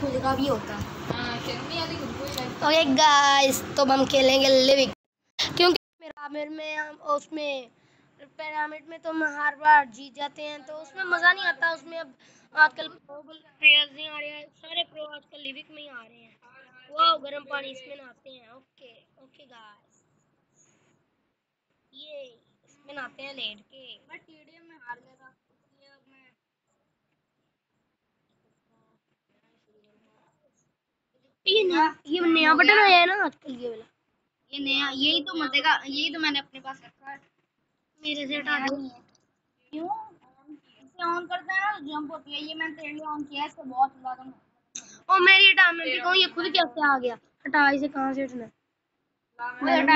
खुद का भी होता। हाँ नहीं आती खुद को ही ओके गाइस तो हम खेलेंगे लिविक क्योंकि पिरामिड में हम उसमें पिरामिड में तो हम हर बार जीत जाते हैं तो उसमें मज़ा नहीं आता। उसमें अब आजकल प्लेयर्स नहीं आ रहे हैं सारे प्रो आजकल लिविक में ही आ रहे हैं। वाह गर्म पानी इसमें नहाते हैं। ओके ओके गाइस ये इसमें नहाते हैं लेट के। मैं टीडीएम में हार गया था इसलिए अब मैं ये नया ये नया बटन आया है ना आजकल ये वाला। ये नया यही तो मज़े का यही तो मैंने अपने पास रखा है। मेरे से हटा दो। क्यों? इसे ऑन करते हैं ना तो जंप होती है। ये मैंने तेरे लिए ऑन किया है इससे बहुत ज़्यादा और मेरी हटाने की कहूँ ये खुद कैसे आ गया? हटा इसे कहाँ से हटना आता हटा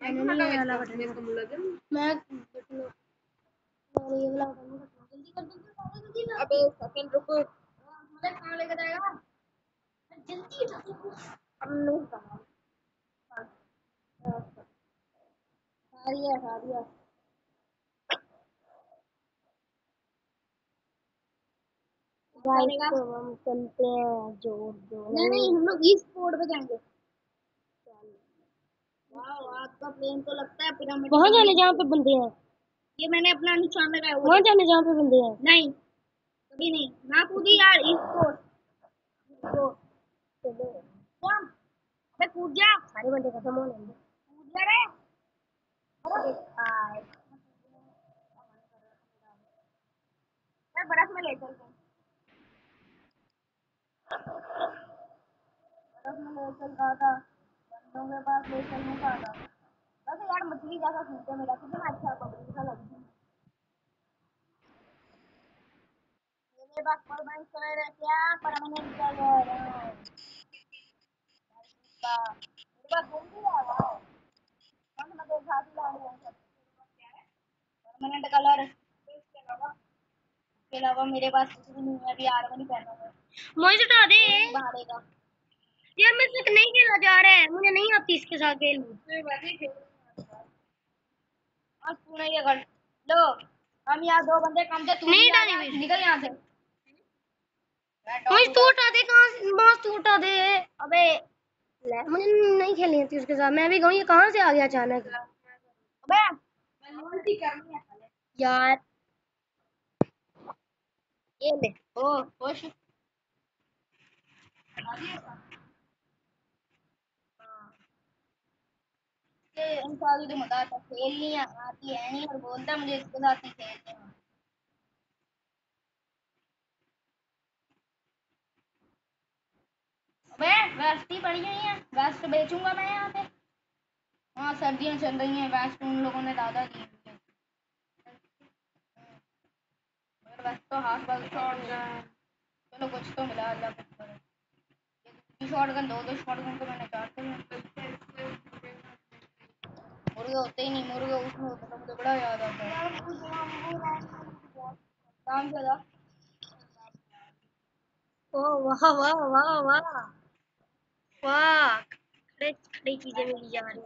मैंने नहीं वाला बटन। मैं बटन और ये वाला बटन जल्दी कर कर अबे सेकंड रुको। मुझे कहाँ लेकर जाएगा? है गाइस तो हम चलते हैं ज़ोर ज़ोर। नहीं नहीं हम लोग इस पोर्ट पे जाएँगे। वाह आपका प्लेन तो लगता है पिरामिड वहाँ जाने जहाँ पे बंदे हैं। ये मैंने अपना निशान लगाया हुआ। वहाँ जाने जहाँ पे बंदे हैं। नहीं कभी नहीं। ना कूदी यार इस पोर्ट अबे जा सारे बंदे, खत्म हो जाएँगे कूद जा रे। अरे बर्फ़ में ले चलते बर्फ़ में ले चल रहा था। बंदों के पास ले चल नहीं पाता। वैसे यार, मछली जैसा सूट मेरा, कितना अच्छा पकड़ी सा लगता मेरे पास परमानेंट कलर है क्या परमानेंट कलर है मेरे पास बोल दिया वाह हम मैं तो साथ ही लाने हैं। परमानेंट कलर इसके अलावा मेरे पास कुछ भी नहीं है अभी आर पहना हुआ मुझे हटा दे। यार मेरे से नहीं खेला जा रहा है। मुझे नहीं आती इसके साथ खेलनी। आज तूने ये कर लो हम यहाँ दो बंदे कम थे तू नहीं डाली निकल यहाँ से। मुझे तू हटा दे कहाँ से तू हटा दे। अबे मुझे नहीं खेलनी आती उसके साथ। मैं भी कहूँ ये कहाँ से आ गया अचानक? यार। ये ले। ओ खुश। ये इंसान तो मज़ा आता खेलनी आती है नहीं और बोलता मुझे इसके साथ ही खेलते अबे वेस्ट पड़ी हुई है वेस्ट बेचूँगा मैं यहाँ पे। हाँ सर्दियाँ चल रही हैं वेस्ट उन लोगों ने दादा दी है। तो चलो, कुछ तो मिला अल्लाह शॉर्ट गन दो दो शॉर्ट गन तो मैंने चार कर मुर्गे होते ही नहीं, मुर्गे उसमें होते तो मुझे बड़ा याद आता है। से था ओ, वाह वाह वाह वाह। वाह खड़े खड़ी चीज़ें मिली जा रही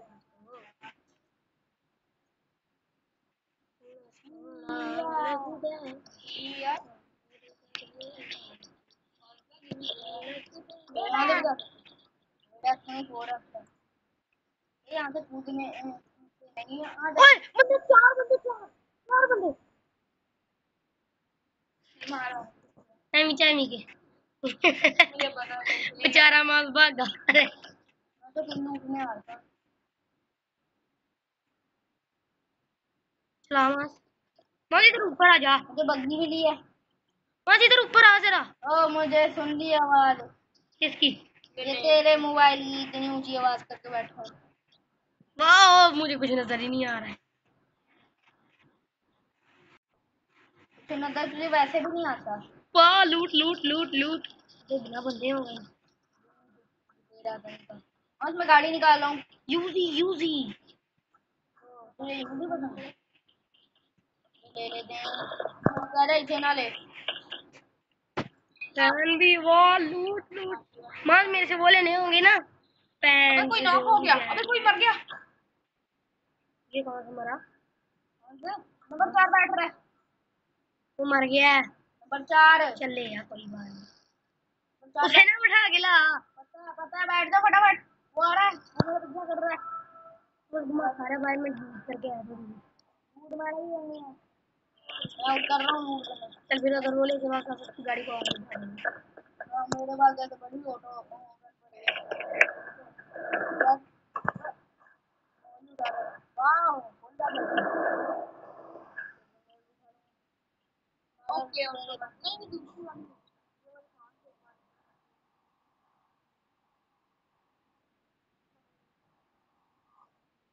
यहाँ से कूदने नहीं चार बंदे चार चार बंदे। मारो टाइमी टाइमी के बेचारा माल भागा इधर ऊपर आ जा। मुझे बग्गी मिली है। माँ इधर ऊपर आ जरा। ओ मुझे सुन ली आवाज़। किसकी? ये तेरे मोबाइल की इतनी ऊँची आवाज़ करके बैठा वाह मुझे कुछ नज़र ही नहीं आ रहा है। नज़र तुझे वैसे भी नहीं आता। वाह लूट लूट लूट लूट। ये बिना बंदे हो गए। आज मैं गाड़ी निकाल रहा हूँ। यूजी यूजी। तुझे ये पसंद है ले लेते हैं। इसे ना ले। भी वाह लूट लूट। माँ मेरे से बोले नहीं होंगे ना। पैन अबे कोई नॉक हो गया। अबे कोई मर गया। ये कौन सा मरा नंबर चार बैठ रहा है। वो मर गया। है नंबर चार। चल ले यार कोई बात नहीं। उसे ना उठा के ला पता पता बैठ जाओ फटाफट। वो आ रहा है। वो पीछा कर रहा है? घुमा सारे बार में ढूंढ करके आ जाऊँगी मूड मारा ही नहीं है। मैं उतर रहा हूँ चल फिर अगर वो लेके वहाँ का गाड़ी को आगे बढ़ा हाँ, मेरे पास जैसे बड़ी ऑटो ओके ओके। नहीं नहीं दूसरी वाली हाँ, हाँ। ये सारे चलाएँगे आती है अरे यहाँ से आजा आजा चल चले पावर तो लो हो गई है अर्थ बॉल वहाँ प्लेन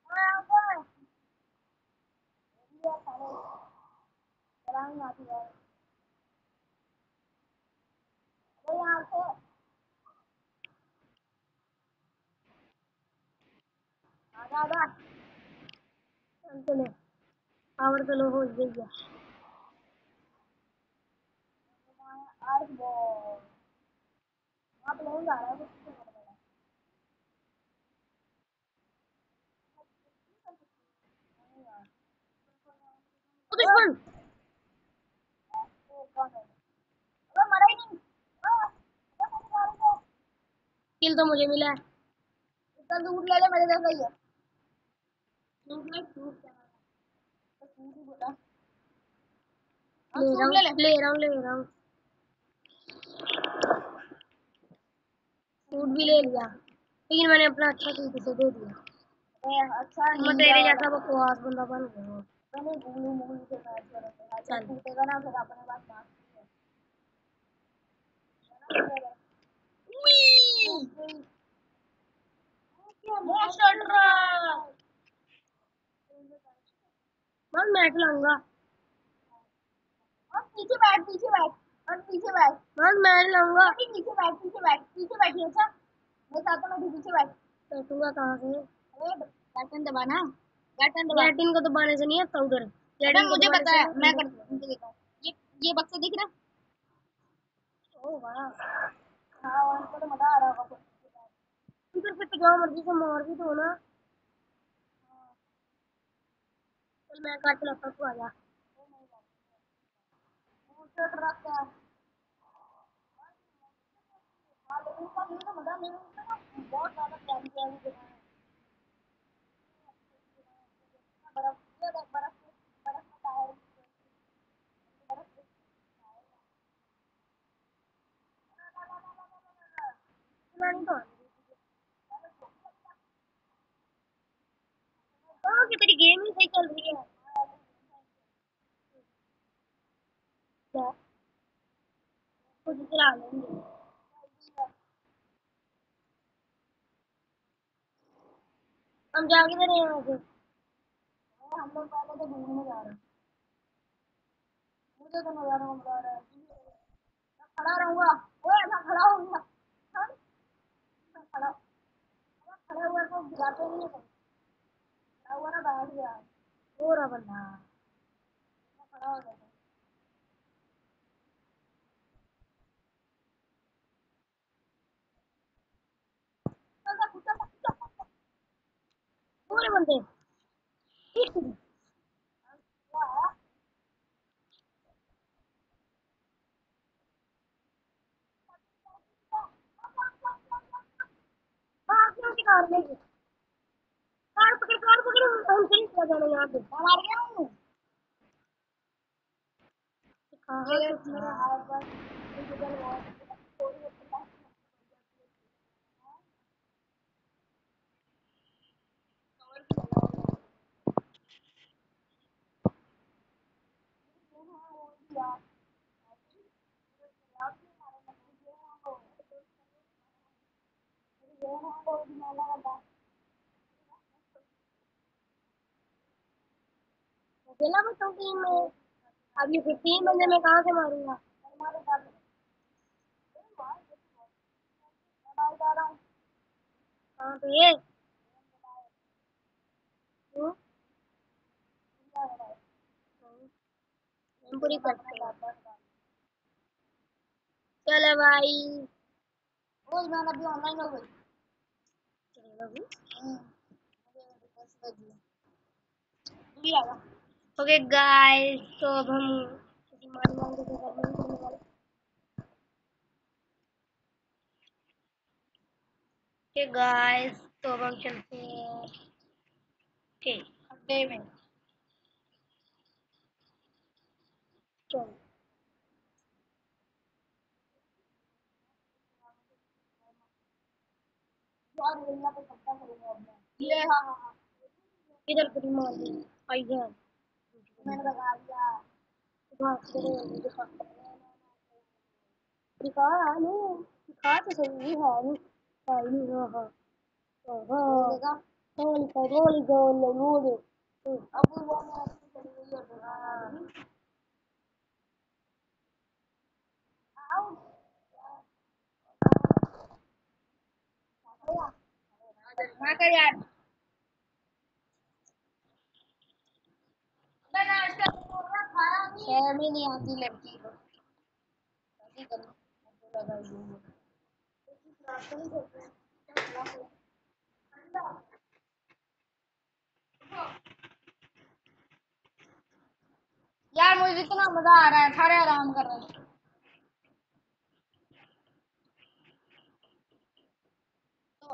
रहा है कुछ नहीं कर रहा है। नहीं यार। ओ दुश्मन वो कौन। किल तो मुझे मिला है इतना दूर ले ले मेरे जैसा ही है ले दूर क्या? बस ही बोला ले रहा हूँ ले रहा हूँ ले रहा हूँ सूट भी ले लिया लेकिन मैंने अपना अच्छा सूट उसे दे दिया अच्छा मैं तेरे जैसा बकवास बंदा बन गया हूँ। मैंने मैं चलाऊँगा और पीछे बैठ पीछे बैठ। और पीछे बैठ मैं चलाऊँगा अभी पीछे बैठ पीछे बैठ। पीछे बैठिए अच्छा मेरे साथ तो बैठी पीछे बैठ। बैठूँगा कहाँ से। बटन दबाना। लैटिन को तो बाने से नहीं आता उधर लैटिन मुझे पता है मैं कर देता हूँ ये ये बक्सा दिख रहा ओ वाह। हाँ और तो मज़ा आ रहा होगा। उधर से तो जहाँ मर्ज़ी से मार भी दो ना। चल मैं काट लाता तू आ जा। ट्रक है। हाँ तो मज़ा नहीं बहुत ज़्यादा प्यारी प्यारी जगह है बर्फ़ ये देख बर्फ़ बर्फ़ में टायर बर्फ़ चलानी तो आती है। हाँ तेरी गेम ही सही चल रही है। कुछ चला लेंगे। हम जाके रहे हैं लोग पहले तो घूमने जा रहे मुझे तो मज़ा नहीं आ रहा है खड़ा रहूँगा ओए मैं खड़ा हाँ? खड़ा खड़ा हुआ तो जाते नहीं है खड़ा हुआ ना बैठ गया हो रहा बंदा खड़ा हो। पूरे बंदे क्यों कार लेके कार पकड़ कार पकड़। हम चली चला जाना यहाँ पे मार गया हूँ कहाँ मेरा हाथ बस अकेला बचाऊँ टीम में? अब ये फिफ्टीन बंदे मैं कहाँ से मारूँगा? कहाँ पे ये? पूरी करते हैं चलो भाई। रोज मैं अभी ऑनलाइन हो गई। ओके गाइस तो अब हम ओके गाइस तो अब हम चलते हैं। ओके अड्डे में। चल यार यहाँ पे सबका करूँगा अब मैं ये हाँ हाँ हाँ। इधर करी मार दी आई गया मैंने लगा दिया। दिखा तेरे दिखा दिखा नहीं, दिखा तो सही है। नहीं है नहीं हाँ हाँ हाँ गोल का गोल गोल गोल अब वो मैं ऐसे चली गई है हाँ आउट हाँ कर यार ही नहीं आती लड़की यार, मुझे इतना मज़ा आ रहा है, सारे आराम कर रहे हैं।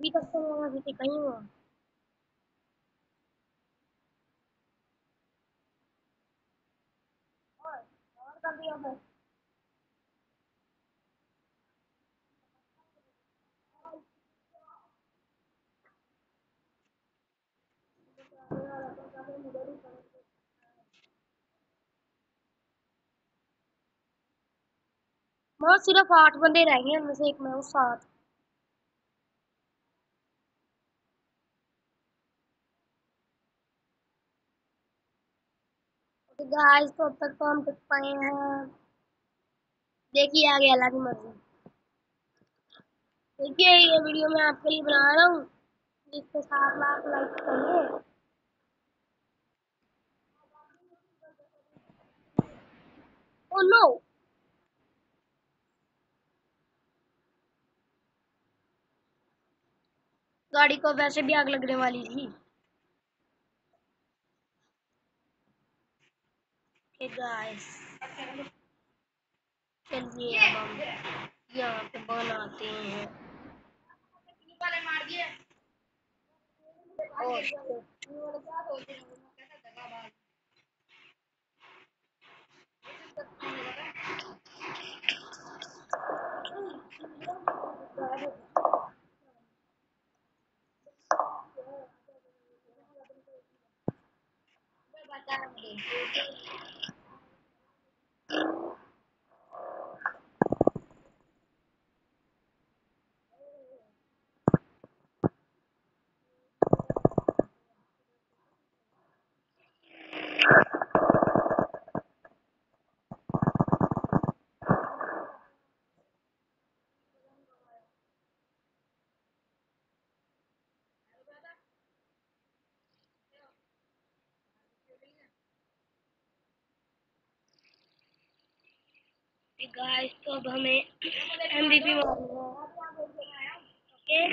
अभी तक तो मैं अभी कहीं कर दिया फिर मैं सिर्फ़ आठ बंदे रह गए उनमें से एक मैं हूँ सात गाइस तो अब तक तो हम टिक पाए हैं। देखिए आगे अल्लाह की देखिए, ये वीडियो मैं आपके लिए बना रहा हूँ। जिसके सात लाख लाइक चाहिए Oh no! गाड़ी को वैसे भी आग लगने वाली थी। Okay गाइस चलिए अब हम यहाँ पे बनाते हैं। और क्या सोच रहे हो मैं गाइस तो अब हमें एमवीपी मारना है।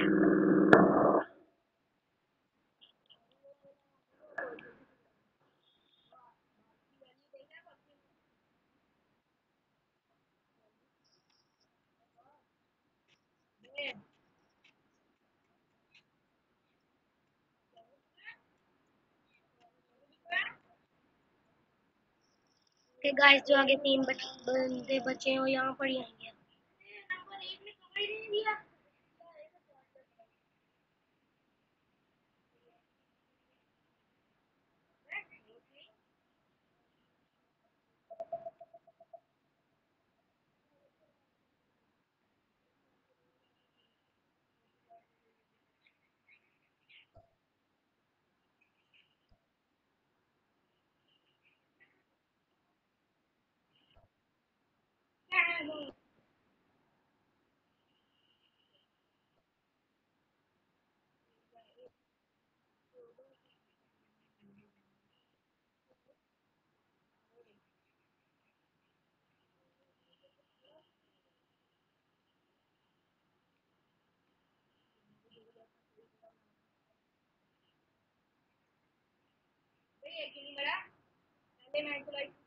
ओके हैं गाइस जो आगे तीन बंदे बचे हैं यहाँ पर ही आएँगे। ये गिनी बड़ा पहले मैं तो like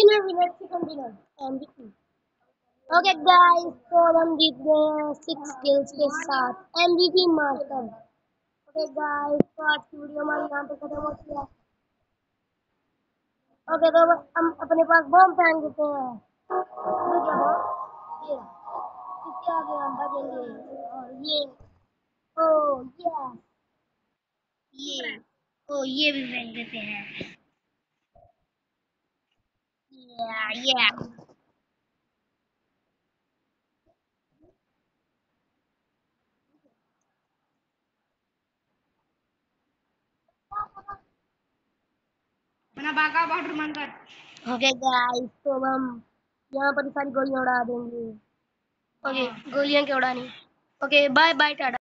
winner winner chicken dinner MVP okay guys तो हम जीत गए हैं सिक्स किल्स के साथ एमवीपी मास्टर ओके गाइस तो आज की वीडियो हमारी यहाँ पे खत्म होती है ओके तो हम अपने पास बम फेंक देते हैं। इसके आगे हम बजेंगे। और ये। ओ ये ये। ओ, ये भी फेंक देते हैं। Yeah, yeah. Border okay guys तो हम यहाँ पर सारी गोलियाँ उड़ा देंगे। ओके गोलियाँ क्यों उड़ानी? Okay bye bye tata.